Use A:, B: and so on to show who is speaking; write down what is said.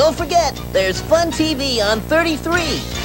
A: don't forget, there's Fun TV on 33.